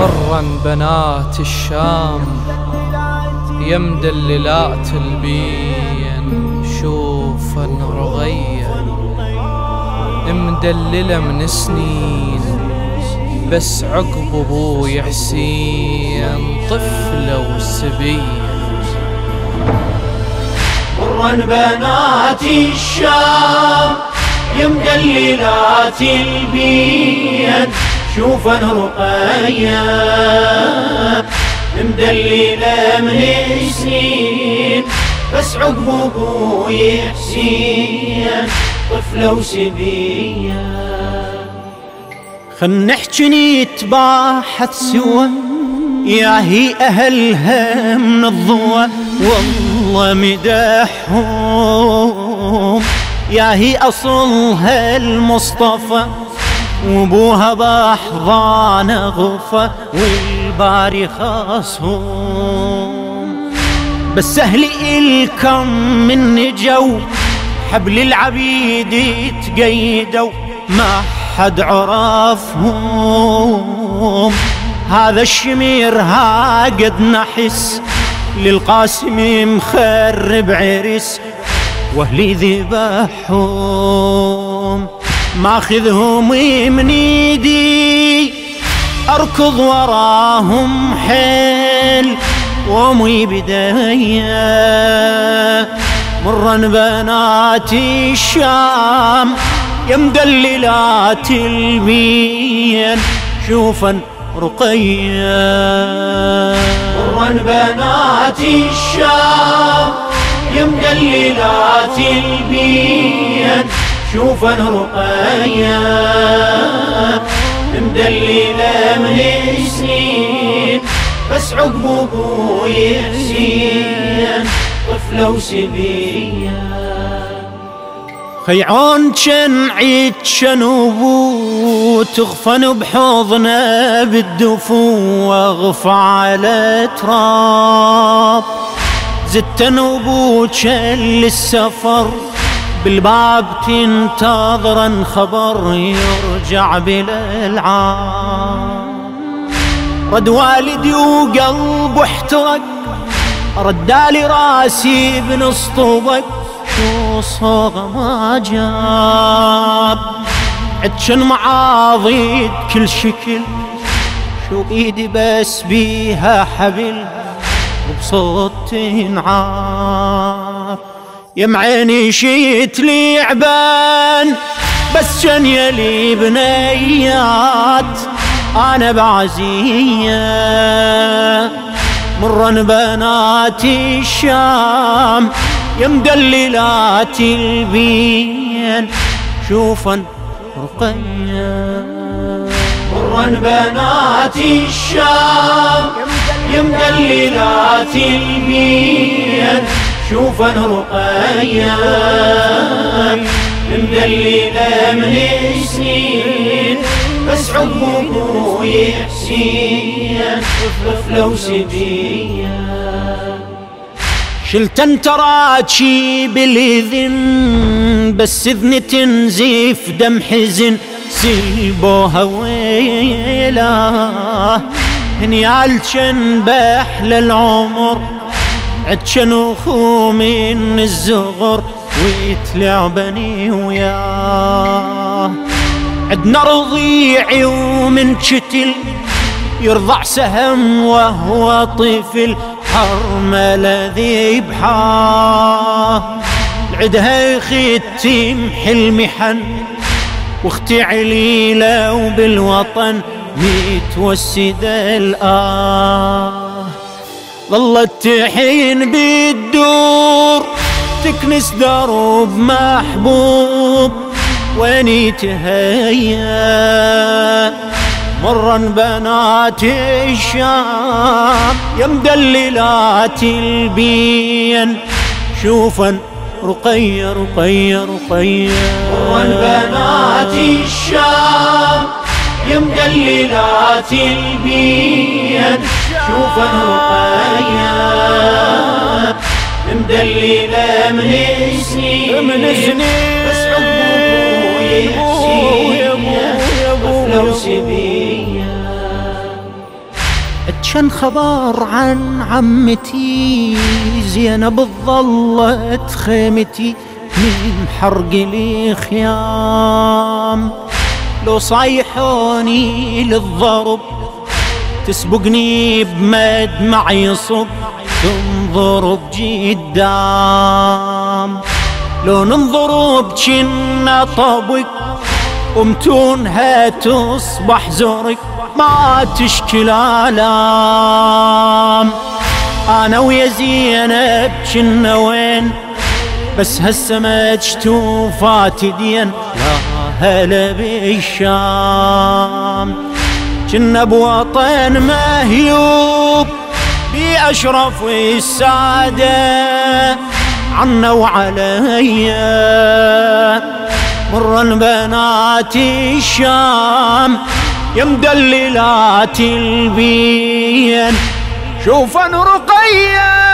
مرا بنات الشام يا مدللات البين شوفا رغية مدللة من سنين بس عقب أبوي حسين طفلة وسبية مرا بنات الشام يا مدللات البين. شوفا رقيا مدللة من سنين بس عقب أبوي حسين طفلة وسبية. خل نحكي نتباحث سوا يا هي أهلها من الضوى والله مدحهم يا هي أصلها المصطفى. وابوها بحضان غفة والباري خاصهم بس سهل إلكم من جو حبل العبيد تقيدوا ما حد عرفهم. هذا الشمير ها قد نحس للقاسم مخرب عرس وأهلي ذبحهم. ماخذهم من ايدي أركض وراهم حيل وأمي بداية. مرا بنات الشام يا مدللات البين شوفا رقيا مرا بنات الشام يا مدللات البين شوفا رقيا مدللة من سنين بس عقب حسين طفلة وسبية. خيعون كان عيد شنوبو تغفن بحضنه بالدفو واغفى على تراب. زدت نوبو كان للسفر بالباب تنتظر خبر يرجع بالألعاب. رد والدي وقلبه احترق ردالي راسي بنص طوبك شو صوغ ما جاب. عدشن معاضيد كل شكل شو ايدي بس بيها حبل وبصوت تنعاب يا معيني شيت لي عبان. بس يلي بنيات أنا بعزية. مرا بنات الشام يا مدللات البين شوفا رقيا مرا بنات الشام يا مدللات البين شوفا رقيا مدللة من سنين بس عقب أبوي حسين طفلة وسبية شلت أنت راتشي بالإذن بس اذني تنزيف دم حزن. سيبوها ويلا هنيال شن بحل العمر. عدشن وخو من الزغر ويتلعبني وياه عدنا رضيعي ومن شتل يرضع سهم وهو طفل حرمل ذبحاه العدها ختم حلمي حن واختي عليلة وبالوطن متوسد الآه ظلت تحين بالدور تكنس درب محبوب ويني تهيأ؟ مرا بنات الشام يا مدللات البين شوفا رقية رقية رقية. مرا بنات الشام يا مدللات البين شوفا رقيا مدللة من سنين. من سنين. بس طفلة وسبية. كان خبر عن عمتي زينب ظلت خيمتي من حرق لي خيام. لو صايحوني للضرب تسبقني بمدمع يصب تنظر بجدام. لو ننظر بجنة طبق ومتونها تصبح زورك ما تشكل آلام. أنا ويا زينب جنا وين؟ بس هسه ما جتوفات دين يا هلا بالشام جنا بوطن مهيوب بأشرف السادة عنا وعليا مرا بنات الشام يا مدللات البين شوفا رقيا